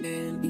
and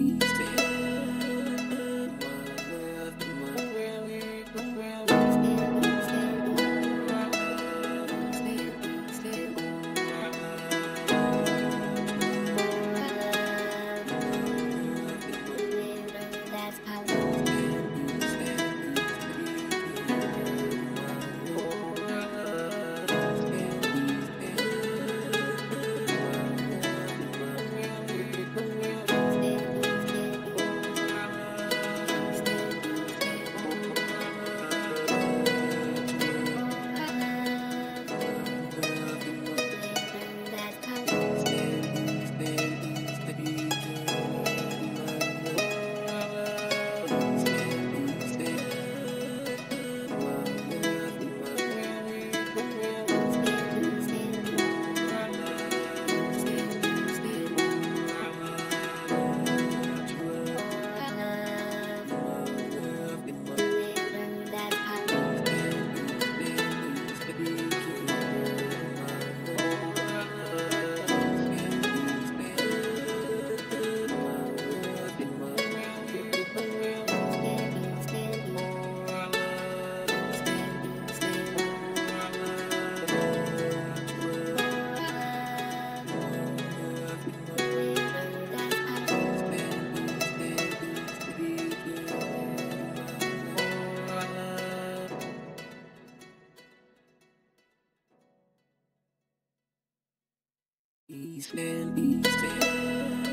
Eastman, Eastman.